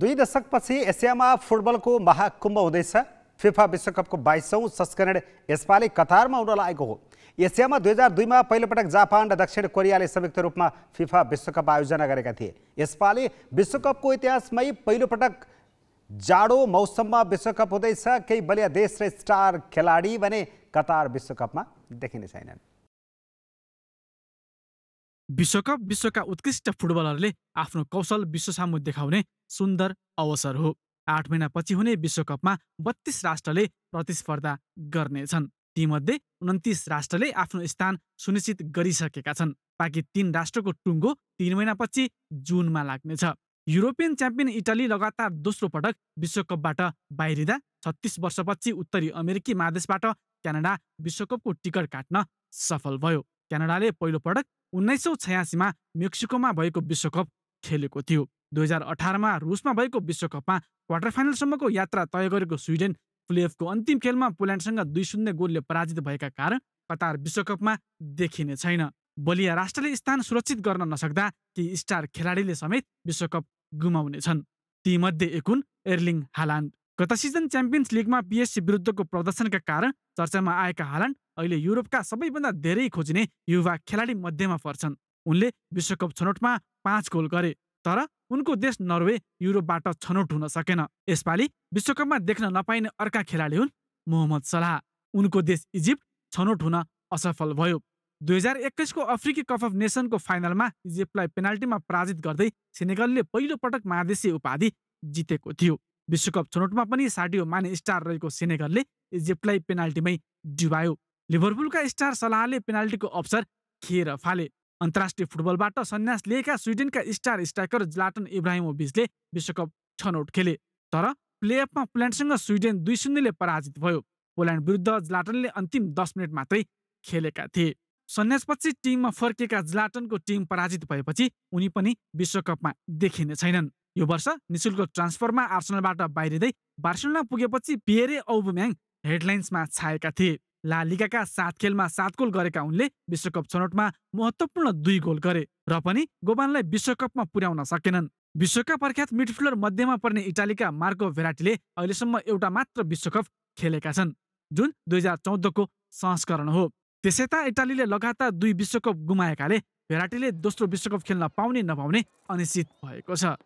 दुई दशकपछि एसियामा फुटबलको महाकुम्भ हुँदैछ। फिफा विश्वकपको बाइसौँ संस्करण यसपालि कतारमा हुन लागेको हो। एसियामा दुई हज़ार दुईमा पहिलोपटक जापान र दक्षिण कोरियाले संयुक्त रूपमा फिफा विश्वकप आयोजना गरेका थिए। यसपालि विश्वकपको इतिहासमै पहिलोपटक जाडो मौसममा विश्वकप हुँदैछ। केही बलिया देश र स्टार खेलाडी भने कतार विश्वकपमा देखिने विश्वकप विश्वका उत्कृष्ट फुटबलरले आफ्नो कौशल विश्वसामु देखाउने सुन्दर अवसर हो। आठ महिनापछि हुने विश्वकपमा बत्तीस राष्ट्रले प्रतिस्पर्धा गर्नेछन्। तीमध्ये उन्तिस राष्ट्रले आफ्नो स्थान सुनिश्चित गरिसकेका छन्। बाँकी तीन राष्ट्रको टुङ्गो तीन महिनापछि जुनमा लाग्नेछ। युरोपियन च्याम्पियन इटली लगातार दोस्रो पटक विश्वकपबाट बाहिरिँदा छत्तिस वर्षपछि उत्तरी अमेरिकी महादेशबाट क्यानाडा विश्वकपको टिकट काट्न सफल भयो। क्यानाडाले पहिलो पटक उन्नाइस सौ छयासीमा मेक्सिकोमा भएको विश्वकप खेलेको थियो। दुई हजार अठारमा रुसमा भएको विश्वकपमा क्वार्टर फाइनलसम्मको यात्रा तय गरेको स्विडेन प्लेअफको अन्तिम खेलमा पोल्यान्डसँग दुई शून्य गोलले पराजित भएका कारण कतार विश्वकपमा देखिने छैन। बलिया राष्ट्रले स्थान सुरक्षित गर्न नसक्दा केही स्टार खेलाडीले समेत विश्वकप गुमाउनेछन् तीमध्ये एकुन एर्लिङ हालान्ड। गत सिजन च्याम्पियन्स लिगमा पिएससी विरुद्धको प्रदर्शनका कारण चर्चामा आएका हालान्ड अहिले युरोपका सबैभन्दा धेरै खोजिने युवा खेलाडी मध्येमा पर्छन्। उनले विश्वकप छनौटमा पाँच गोल गरे तर उनको देश नर्वे युरोपबाट छनौट हुन सकेन। यसपालि विश्वकपमा देख्न नपाइने अर्का खेलाडी हुन् मोहम्मद सलाह। उनको देश इजिप्ट छनौट हुन असफल भयो। दुई हजार एक्काइसको अफ्रिकी कप अफ नेसनको फाइनलमा इजिप्टलाई पेनाल्टीमा पराजित गर्दै सेनेगलले पहिलो पटक महादेशीय उपाधि जितेको थियो। विश्वकप छनौटमा पनि साडियो माने स्टार रहेको सेनेगलले इजिप्टलाई पेनाल्टीमै डुबायो। लिभरपुलका स्टार सलाहले पेनाल्टीको अवसर खेर फाले। अन्तर्राष्ट्रिय फुटबलबाट सन्यास लिएका स्विडेनका स्टार स्ट्राइकर ज्लाटन इब्राहिमोभिचले विश्वकप छनौट खेले तर प्लेअफमा पोल्यान्डसँग स्विडेन दुई शून्यले पराजित भयो। पोल्यान्ड विरुद्ध ज्लाटनले अन्तिम दस मिनट मात्रै खेलेका थिए। सन्यासपछि टिममा फर्किएका ज्लाटनको टिम पराजित भएपछि उनी पनि विश्वकपमा देखिने छैनन्। यो वर्ष निशुल्क ट्रान्सफरमा आर्सनलबाट बाहिरिँदै बार्सिलोना पुगेपछि पिएरे औबुम्याङ हेडलाइन्समा छाएका थिए। ला लिगाका सात खेलमा सात गोल गरेका उनले विश्वकप छनौटमा महत्वपूर्ण दुई गोल गरे र पनि गोबानलाई विश्वकपमा पुर्याउन सकेनन्। विश्वका प्रख्यात मिडफिल्डर मध्यमा पर्ने इटालीका मार्को भेराटीले अहिलेसम्म एउटा मात्र विश्वकप खेलेका छन्। जुन दुई हजार चौधको संस्करण हो। त्यसै त इटालीले लगातार दुई विश्वकप गुमाएकाले भेराटीले दोस्रो विश्वकप खेल्न पाउने नपाउने अनिश्चित भएको छ।